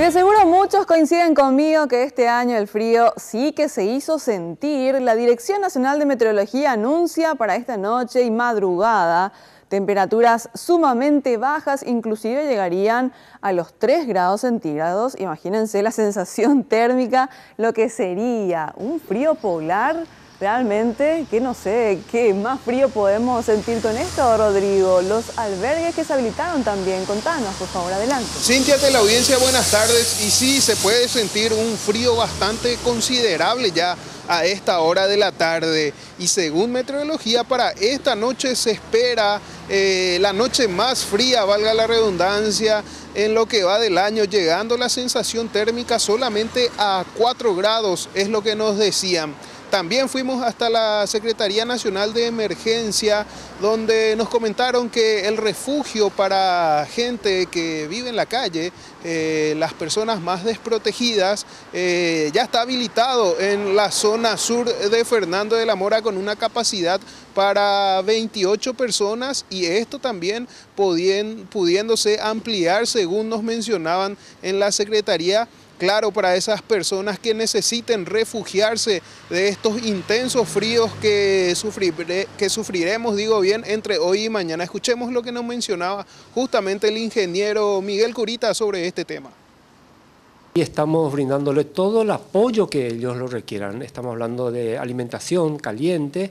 de seguro muchos coinciden conmigo que este año el frío sí que se hizo sentir. La Dirección Nacional de Meteorología anuncia para esta noche y madrugada temperaturas sumamente bajas, inclusive llegarían a los 3 grados centígrados. Imagínense la sensación térmica, lo que sería un frío polar realmente, que no sé, qué más frío podemos sentir con esto, Rodrigo. Los albergues que se habilitaron también, contanos, por favor, adelante. Cintia, de la audiencia, buenas tardes. Y sí, se puede sentir un frío bastante considerable ya a esta hora de la tarde. Y según meteorología, para esta noche se espera eh, la noche más fría, valga la redundancia, en lo que va del año, llegando la sensación térmica solamente a 4 grados, es lo que nos decían. También fuimos hasta la Secretaría Nacional de Emergencia, donde nos comentaron que el refugio para gente que vive en la calle, eh, las personas más desprotegidas, eh, ya está habilitado en la zona sur de Fernando de la Mora con una capacidad para 28 personas y esto también pudiéndose ampliar según nos mencionaban en la Secretaría claro para esas personas que necesiten refugiarse de estos intensos fríos que, sufriremos, digo bien, entre hoy y mañana. Escuchemos lo que nos mencionaba justamente el ingeniero Miguel Curita sobre este tema. Y estamos brindándole todo el apoyo que ellos lo requieran. Estamos hablando de alimentación caliente,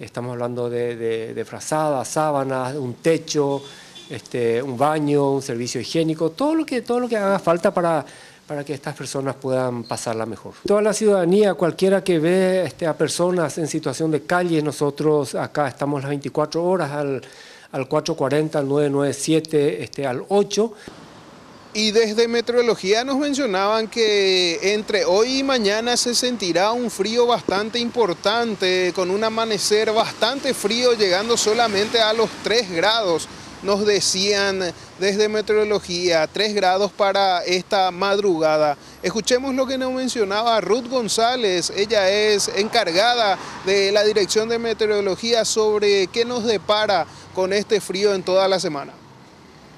estamos hablando de, de, frazadas, sábanas, un techo, este, un baño, un servicio higiénico, todo lo que, todo lo que haga falta para para que estas personas puedan pasarla mejor. Toda la ciudadanía, cualquiera que ve este, a personas en situación de calle, nosotros acá estamos las 24 horas al, al 440, al 997, este, al 8. Y desde Meteorología nos mencionaban que entre hoy y mañana se sentirá un frío bastante importante, con un amanecer bastante frío, llegando solamente a los 3 grados nos decían desde meteorología, 3 grados para esta madrugada. Escuchemos lo que nos mencionaba Ruth González, ella es encargada de la Dirección de Meteorología sobre qué nos depara con este frío en toda la semana.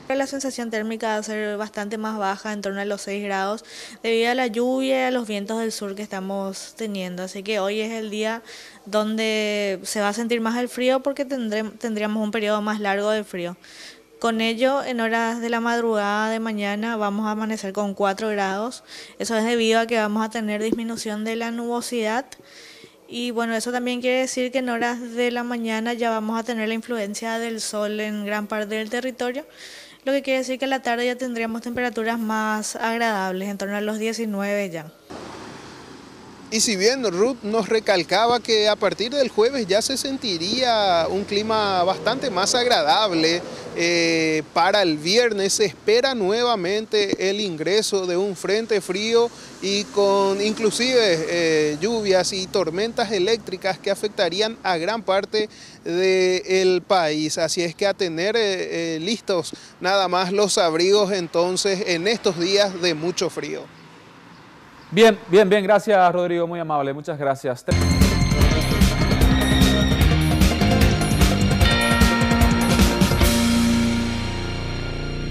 La sensación térmica va a ser bastante más baja, en torno a los 6 grados, debido a la lluvia y a los vientos del sur que estamos teniendo. Así que hoy es el día donde se va a sentir más el frío porque tendríamos un periodo más largo de frío. Con ello, en horas de la madrugada de mañana vamos a amanecer con 4 grados. Eso es debido a que vamos a tener disminución de la nubosidad. Y bueno, eso también quiere decir que en horas de la mañana ya vamos a tener la influencia del sol en gran parte del territorio lo que quiere decir que a la tarde ya tendríamos temperaturas más agradables, en torno a los 19 ya. Y si bien Ruth nos recalcaba que a partir del jueves ya se sentiría un clima bastante más agradable, eh, para el viernes se espera nuevamente el ingreso de un frente frío y con inclusive eh, lluvias y tormentas eléctricas que afectarían a gran parte del país. Así es que a tener eh, listos nada más los abrigos entonces en estos días de mucho frío. Bien, bien, bien, gracias Rodrigo, muy amable, muchas gracias.